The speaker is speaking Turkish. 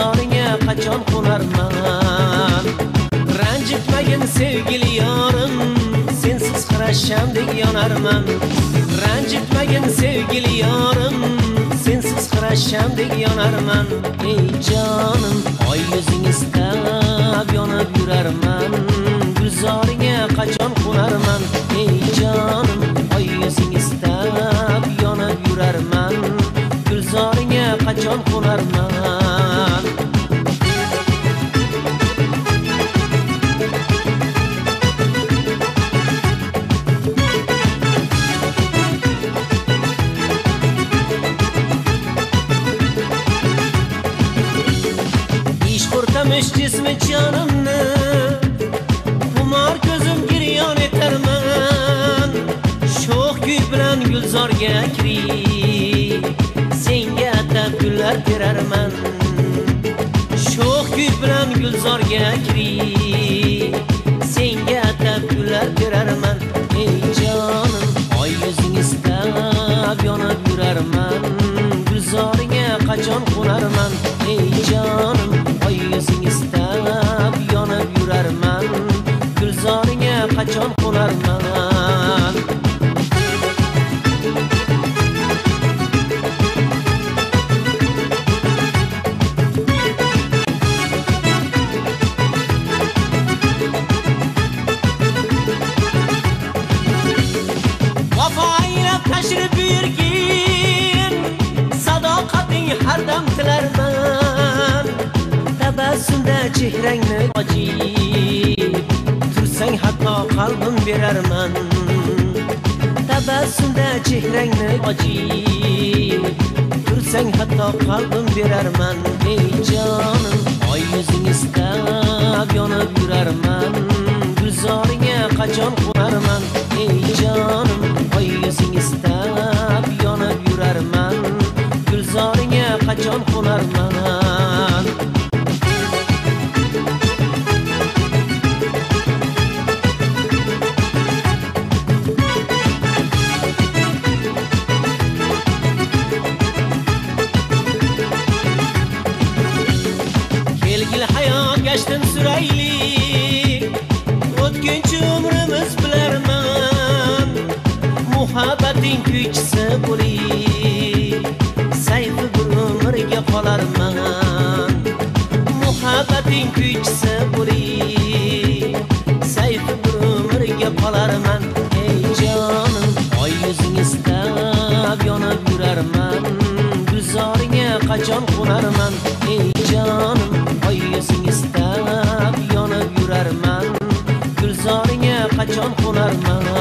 qachon qo'narman ranjitmagin sevgili yorim sensiz xira shamdek yonarman ranjitmagin sevgili yorim sensiz xira shamdek yonarman ey jonim oy yuzing istab yonib yurarman gulzoringga qachon qo'narman ey jonim oy yuzing istab yonib yurarman gulzoringga qachon qo'narman ish qurtamish jismi jonimni xumor ko'zim giryon etarman sho'x kuy bilan gulzorga kirib senga atab gullar terarman sho'x kuy bilan gulzorga kirib senga atab gullar terarman ey jonim oy yuzing istab yonib yurarman gulzoringga qachon qo'narman ey jonim qachon qo'narman vafo aylab tashrif buyurgin sadoqating har dam tilarman tabassumda chehrangni ochib tursang hatto qalbim berarman tabassumda chehrangni ochib tursang hatto qalbim berarman ey jonim oy yuzing istab yonib yurarman gulzoringga qachon qo'narman ey jonim oy yuzing istab yonib yurarman gulzoringga qachon qo'narman muhabbating bo'ling sayfi umrga qolarman. Muhabbating kuychisi bo'ling sayfi bir umrga qolarman. Ey jonim oy yuzing istab yonib yurarman. Gulzoringga qachon qo'narman? Ey jonim oy yuzing istab yonib yurarman. Gulzoringa qachon qo'narman?